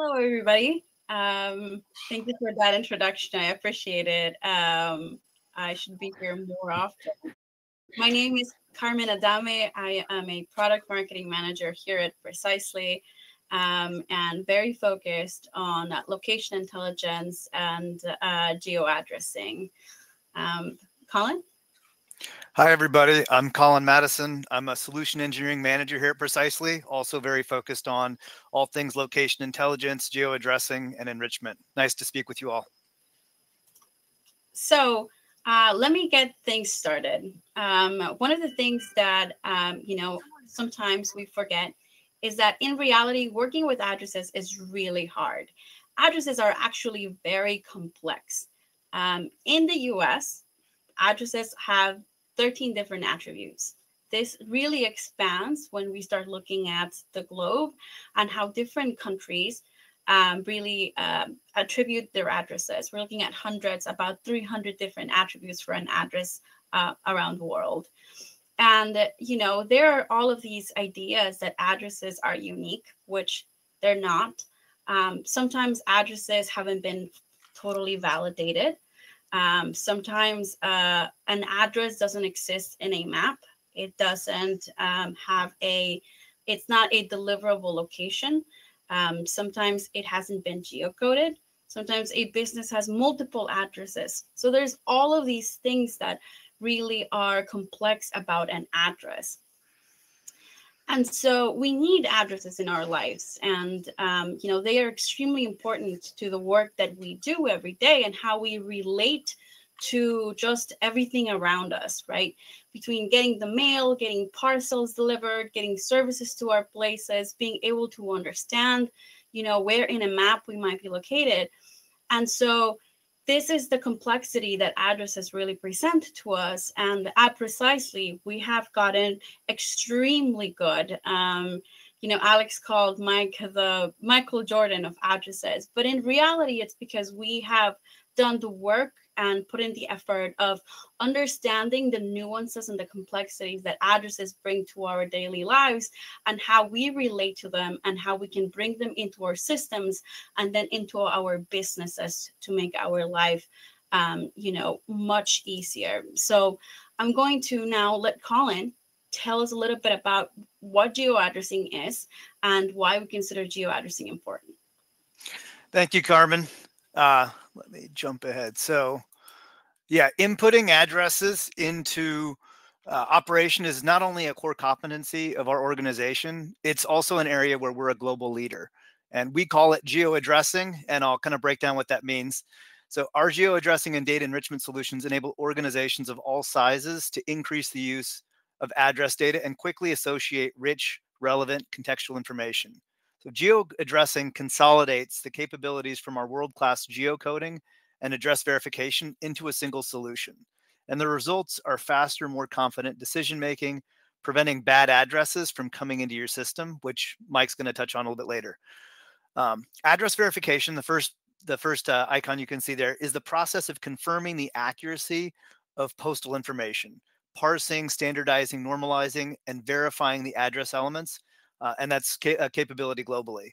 Hello, everybody. Um, thank you for that introduction. I appreciate it. Um, I should be here more often. My name is Carmen Adame. I am a product marketing manager here at Precisely um, and very focused on location intelligence and uh, geo addressing. Um, Colin? Hi, everybody. I'm Colin Mattison. I'm a solution engineering manager here at Precisely, also very focused on all things location intelligence, geo addressing, and enrichment. Nice to speak with you all. So, uh, let me get things started. Um, one of the things that, um, you know, sometimes we forget is that in reality, working with addresses is really hard. Addresses are actually very complex. Um, in the US, addresses have 13 different attributes. This really expands when we start looking at the globe and how different countries um, really um, attribute their addresses. We're looking at hundreds, about 300 different attributes for an address uh, around the world. And, you know, there are all of these ideas that addresses are unique, which they're not. Um, sometimes addresses haven't been totally validated. Um, sometimes uh, an address doesn't exist in a map. It doesn't um, have a, it's not a deliverable location. Um, sometimes it hasn't been geocoded. Sometimes a business has multiple addresses. So there's all of these things that really are complex about an address. And so we need addresses in our lives. And, um, you know, they are extremely important to the work that we do every day and how we relate to just everything around us, right? Between getting the mail, getting parcels delivered, getting services to our places, being able to understand, you know, where in a map we might be located. And so this is the complexity that addresses really present to us. And at Precisely, we have gotten extremely good. Um, you know, Alex called Mike the Michael Jordan of addresses, but in reality, it's because we have done the work and put in the effort of understanding the nuances and the complexities that addresses bring to our daily lives and how we relate to them and how we can bring them into our systems and then into our businesses to make our life um, you know much easier. So i'm going to now let colin tell us a little bit about what geo addressing is and why we consider geo addressing important. Thank you carmen. Uh, let me jump ahead. So yeah, inputting addresses into uh, operation is not only a core competency of our organization, it's also an area where we're a global leader. And we call it geo addressing, and I'll kind of break down what that means. So, our geo addressing and data enrichment solutions enable organizations of all sizes to increase the use of address data and quickly associate rich, relevant contextual information. So, geo addressing consolidates the capabilities from our world class geocoding and address verification into a single solution. And the results are faster, more confident decision making, preventing bad addresses from coming into your system, which Mike's going to touch on a little bit later. Um, address verification, the first the first uh, icon you can see there is the process of confirming the accuracy of postal information, parsing, standardizing, normalizing, and verifying the address elements. Uh, and that's ca- a capability globally.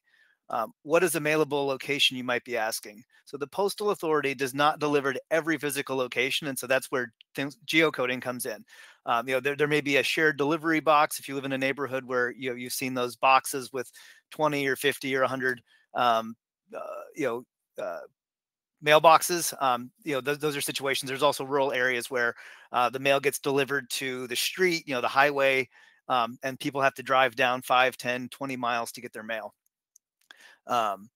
Um, what is a mailable location, you might be asking? So the Postal Authority does not deliver to every physical location, and so that's where things, geocoding comes in. Um, you know, there, there may be a shared delivery box if you live in a neighborhood where you know you've seen those boxes with 20 or 50 or 100, um, uh, you know, uh, mailboxes. Um, you know, th- those are situations. There's also rural areas where uh, the mail gets delivered to the street, you know, the highway, um, and people have to drive down 5, 10, 20 miles to get their mail. Um,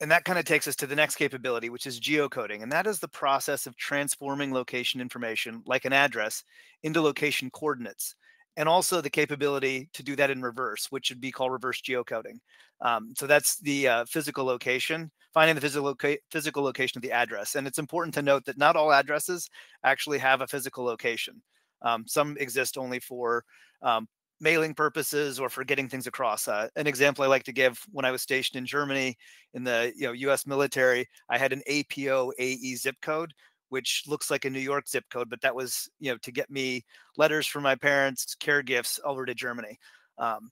and that kind of takes us to the next capability, which is geocoding. And that is the process of transforming location information, like an address, into location coordinates. And also the capability to do that in reverse, which would be called reverse geocoding. Um, so that's the uh, physical location, finding the physical, loca- physical location of the address. And it's important to note that not all addresses actually have a physical location. Um, some exist only for um, mailing purposes or for getting things across. Uh, an example I like to give when I was stationed in Germany in the you know U.S. military, I had an APO AE zip code, which looks like a New York zip code, but that was you know to get me letters from my parents, care gifts over to Germany. Um,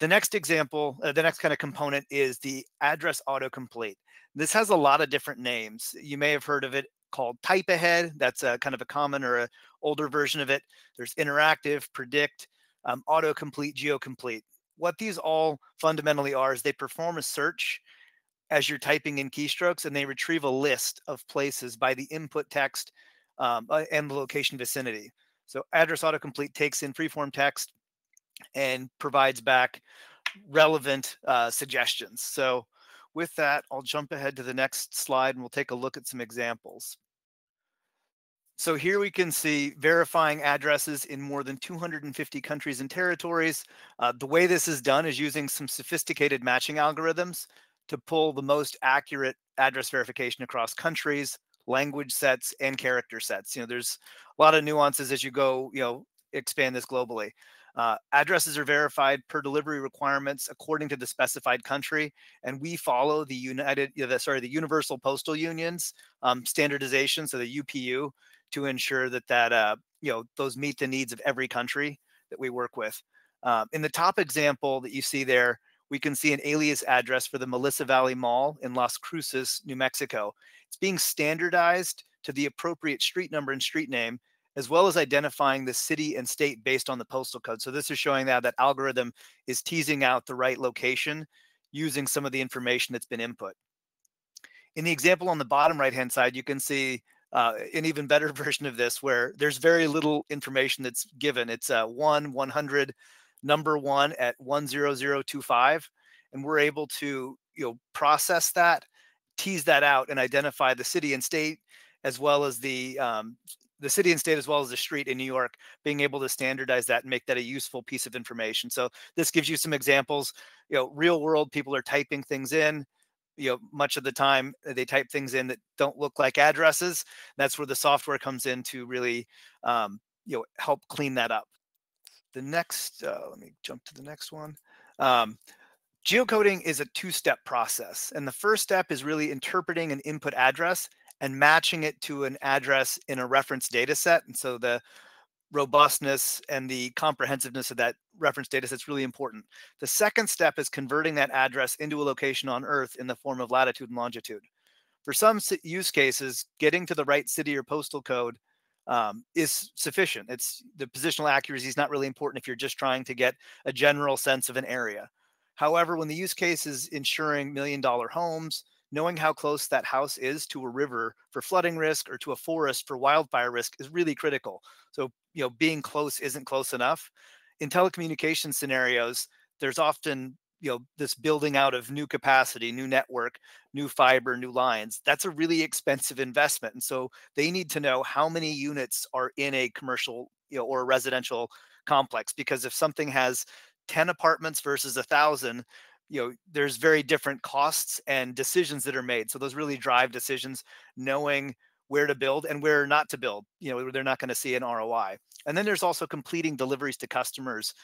The next example, uh, the next kind of component is the address autocomplete. This has a lot of different names. You may have heard of it called type ahead. That's a kind of a common or a older version of it. There's interactive, predict, um, autocomplete, geocomplete. What these all fundamentally are is they perform a search as you're typing in keystrokes and they retrieve a list of places by the input text um, uh, and the location vicinity. So address autocomplete takes in freeform text and provides back relevant uh, suggestions. So with that, I'll jump ahead to the next slide and we'll take a look at some examples. So here we can see verifying addresses in more than 250 countries and territories. Uh, the way this is done is using some sophisticated matching algorithms to pull the most accurate address verification across countries, language sets, and character sets. You know, there's a lot of nuances as you go, you know, expand this globally. Uh, addresses are verified per delivery requirements according to the specified country, and we follow the United, the, sorry, the Universal Postal Union's um, standardization, so the UPU, to ensure that that uh, you know those meet the needs of every country that we work with. Um, in the top example that you see there, we can see an alias address for the Mesilla Valley Mall in Las Cruces, New Mexico. It's being standardized to the appropriate street number and street name, as well as identifying the city and state based on the postal code. So this is showing that that algorithm is teasing out the right location using some of the information that's been input. In the example on the bottom right hand side, you can see uh, an even better version of this where there's very little information that's given. It's uh, 1, 100, number one at 10025. And we're able to you know process that, tease that out, and identify the city and state as well as the um, the city and state as well as the street in New York, being able to standardize that and make that a useful piece of information. So this gives you some examples. You know, real world people are typing things in you know much of the time uh, they type things in that don't look like addresses that's where the software comes in to really um, you know help clean that up. The next uh, let me jump to the next one. Um, geocoding is a two-step process and the first step is really interpreting an input address and matching it to an address in a reference data set and so the robustness and the comprehensiveness of that reference data set is really important. The second step is converting that address into a location on Earth in the form of latitude and longitude. For some use cases, getting to the right city or postal code um, is sufficient. It's the positional accuracy is not really important if you're just trying to get a general sense of an area. However, when the use case is insuring million dollar homes, knowing how close that house is to a river for flooding risk or to a forest for wildfire risk is really critical. So, you know, being close isn't close enough. In telecommunication scenarios, there's often you know this building out of new capacity new network new fiber new lines that's a really expensive investment and so they need to know how many units are in a commercial you know or a residential complex because if something has 10 apartments versus a thousand you know there's very different costs and decisions that are made. So those really drive decisions knowing where to build and where not to build you know they're not going to see an roi and then there's also completing deliveries to customers.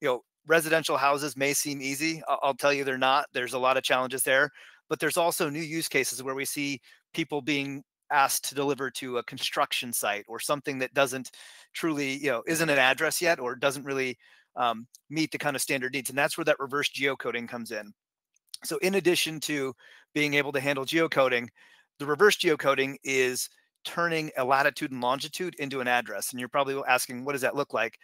You know residential houses may seem easy i'll tell you they're not there's a lot of challenges there but there's also new use cases where we see people being asked to deliver to a construction site or something that doesn't truly you know isn't an address yet or doesn't really um, meet the kind of standard needs. And that's where that reverse geocoding comes in. So in addition to being able to handle geocoding, the reverse geocoding is turning a latitude and longitude into an address. And you're probably asking, what does that look like?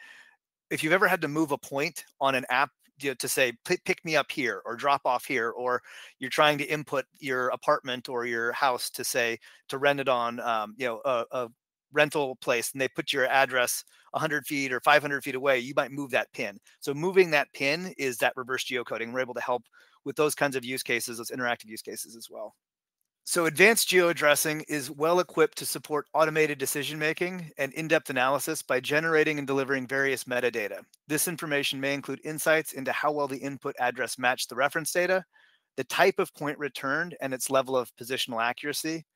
If you've ever had to move a point on an app you know, to say pick me up here or drop off here or you're trying to input your apartment or your house to say to rent it on um, you know a, a, rental place and they put your address 100 feet or 500 feet away, you might move that pin. So moving that pin is that reverse geocoding. We're able to help with those kinds of use cases, those interactive use cases as well. So advanced geoaddressing is well equipped to support automated decision making and in-depth analysis by generating and delivering various metadata. This information may include insights into how well the input address matched the reference data, the type of point returned and its level of positional accuracy.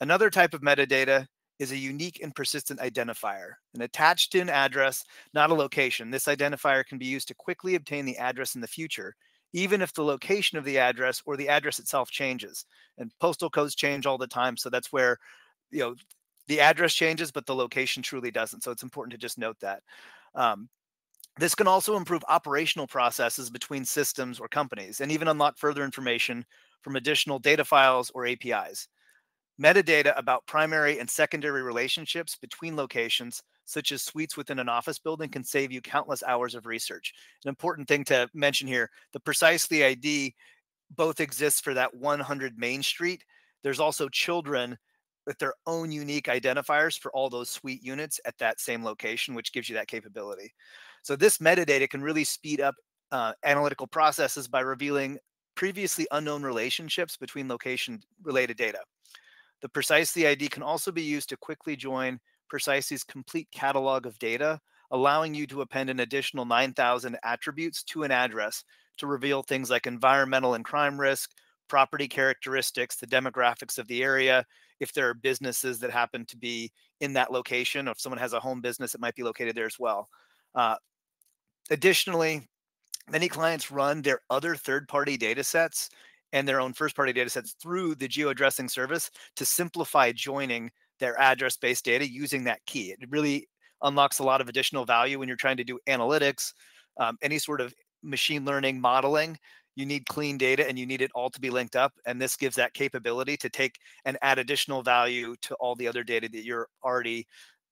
Another type of metadata is a unique and persistent identifier, an attached to an address, not a location. This identifier can be used to quickly obtain the address in the future, even if the location of the address or the address itself changes. And postal codes change all the time, so that's where you know the address changes, but the location truly doesn't. So it's important to just note that. Um, This can also improve operational processes between systems or companies and even unlock further information from additional data files or APIs. Metadata about primary and secondary relationships between locations, such as suites within an office building, can save you countless hours of research. An important thing to mention here the Precisely ID both exists for that 100 Main Street. There's also children with their own unique identifiers for all those suite units at that same location, which gives you that capability. So this metadata can really speed up uh, analytical processes by revealing previously unknown relationships between location related data. The Precisely ID can also be used to quickly join Precisely's complete catalog of data, allowing you to append an additional 9,000 attributes to an address to reveal things like environmental and crime risk, property characteristics, the demographics of the area, if there are businesses that happen to be in that location, or if someone has a home business, it might be located there as well. Uh, additionally, many clients run their other third-party data sets and their own first-party data sets through the geo-addressing service to simplify joining their address-based data using that key. It really unlocks a lot of additional value when you're trying to do analytics, um, any sort of machine learning modeling you need clean data and you need it all to be linked up and this gives that capability to take and add additional value to all the other data that you're already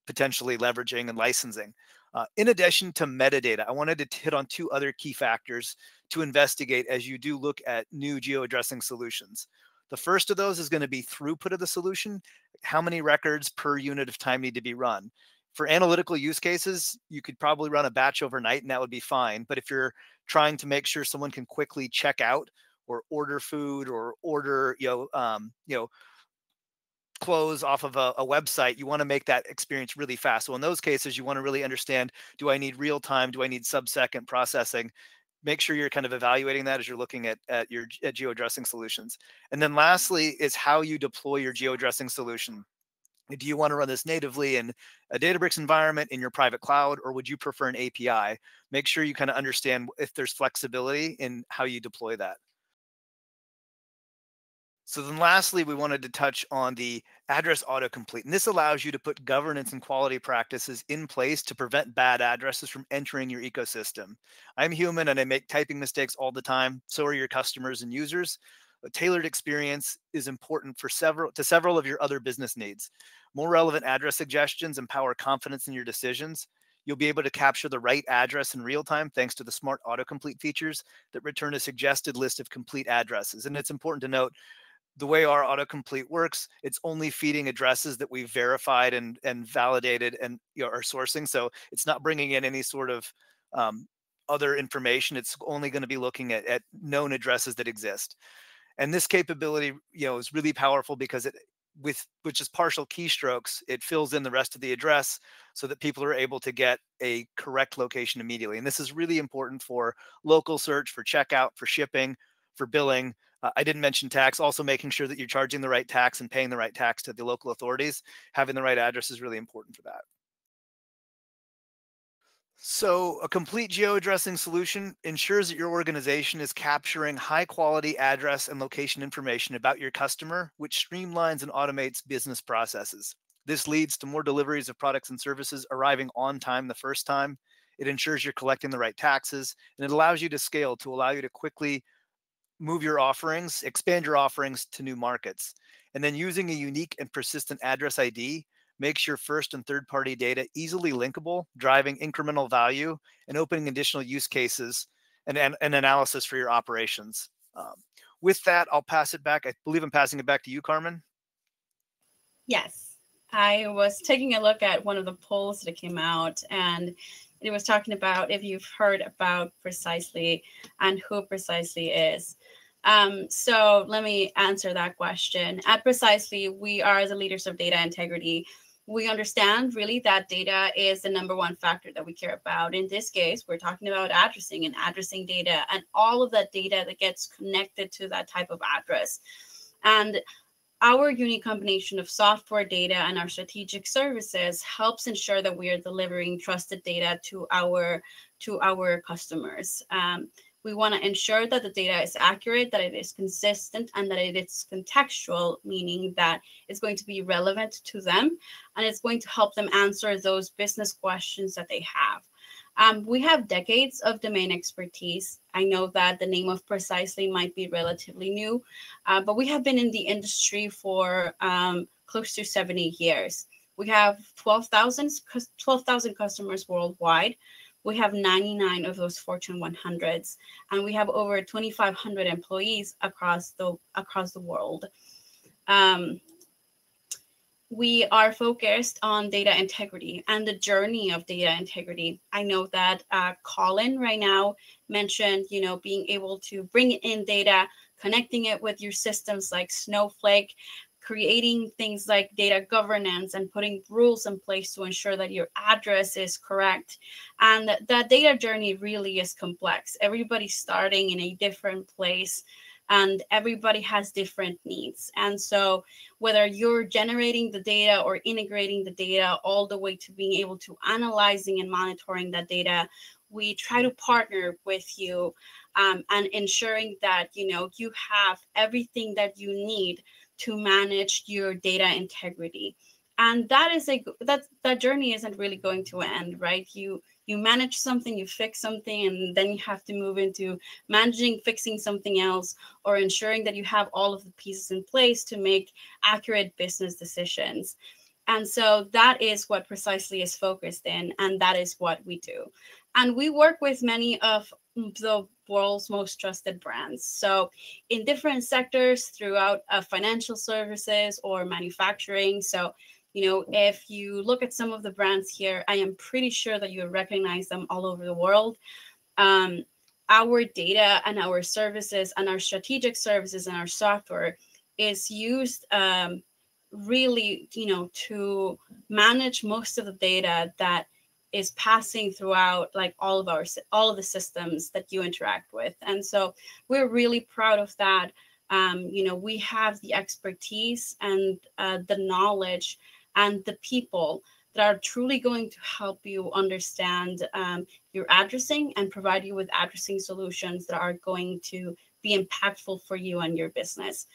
potentially leveraging and licensing uh, in addition to metadata i wanted to hit on two other key factors to investigate as you do look at new geo addressing solutions the first of those is going to be throughput of the solution how many records per unit of time need to be run for analytical use cases, you could probably run a batch overnight and that would be fine. But if you're trying to make sure someone can quickly check out or order food or order, you know, um, you know, clothes off of a, a website, you want to make that experience really fast. So in those cases, you want to really understand: Do I need real time? Do I need sub-second processing? Make sure you're kind of evaluating that as you're looking at at your at geo addressing solutions. And then lastly is how you deploy your geo addressing solution do you want to run this natively in a Databricks environment in your private cloud, or would you prefer an API? Make sure you kind of understand if there's flexibility in how you deploy that. So then lastly, we wanted to touch on the address autocomplete. And this allows you to put governance and quality practices in place to prevent bad addresses from entering your ecosystem. I'm human and I make typing mistakes all the time. So are your customers and users. A tailored experience is important for several to several of your other business needs. More relevant address suggestions empower confidence in your decisions. You'll be able to capture the right address in real time thanks to the smart autocomplete features that return a suggested list of complete addresses. And it's important to note the way our autocomplete works, it's only feeding addresses that we've verified and and validated and you know, are sourcing. So it's not bringing in any sort of um, other information. It's only going to be looking at, at known addresses that exist. And this capability, you know, is really powerful because it with which is partial keystrokes, it fills in the rest of the address so that people are able to get a correct location immediately. And this is really important for local search, for checkout, for shipping, for billing. Uh, I didn't mention tax, also making sure that you're charging the right tax and paying the right tax to the local authorities. Having the right address is really important for that. So, a complete geo addressing solution ensures that your organization is capturing high quality address and location information about your customer, which streamlines and automates business processes. This leads to more deliveries of products and services arriving on time the first time. It ensures you're collecting the right taxes, and it allows you to scale to allow you to quickly move your offerings, expand your offerings to new markets. And then using a unique and persistent address ID makes your first and third party data easily linkable, driving incremental value and opening additional use cases and an analysis for your operations. Um, with that, I'll pass it back. I believe I'm passing it back to you, Carmen. Yes. I was taking a look at one of the polls that came out, and it was talking about if you've heard about Precisely and who Precisely is. Um, so let me answer that question. At Precisely, we are the leaders of data integrity we understand really that data is the number one factor that we care about. In this case, we're talking about addressing and addressing data and all of that data that gets connected to that type of address. And our unique combination of software data and our strategic services helps ensure that we are delivering trusted data to our to our customers. Um, we want to ensure that the data is accurate, that it is consistent, and that it is contextual, meaning that it's going to be relevant to them and it's going to help them answer those business questions that they have. Um, we have decades of domain expertise. I know that the name of Precisely might be relatively new, uh, but we have been in the industry for um, close to 70 years. We have 12,000 12, customers worldwide. We have 99 of those Fortune 100s, and we have over 2,500 employees across the across the world. Um, we are focused on data integrity and the journey of data integrity. I know that uh, Colin right now mentioned, you know, being able to bring in data, connecting it with your systems like Snowflake, creating things like data governance and putting rules in place to ensure that your address is correct. And that data journey really is complex. Everybody's starting in a different place and everybody has different needs. And so, whether you're generating the data or integrating the data all the way to being able to analyzing and monitoring that data, we try to partner with you um, and ensuring that you know you have everything that you need to manage your data integrity and that is a that that journey isn't really going to end right you you manage something you fix something and then you have to move into managing fixing something else or ensuring that you have all of the pieces in place to make accurate business decisions and so that is what precisely is focused in and that is what we do and we work with many of the world's most trusted brands. So, in different sectors throughout uh, financial services or manufacturing. So, you know, if you look at some of the brands here, I am pretty sure that you recognize them all over the world. Um, our data and our services and our strategic services and our software is used um, really, you know, to manage most of the data that is passing throughout like all of our all of the systems that you interact with and so we're really proud of that um, you know we have the expertise and uh, the knowledge and the people that are truly going to help you understand um, your addressing and provide you with addressing solutions that are going to be impactful for you and your business.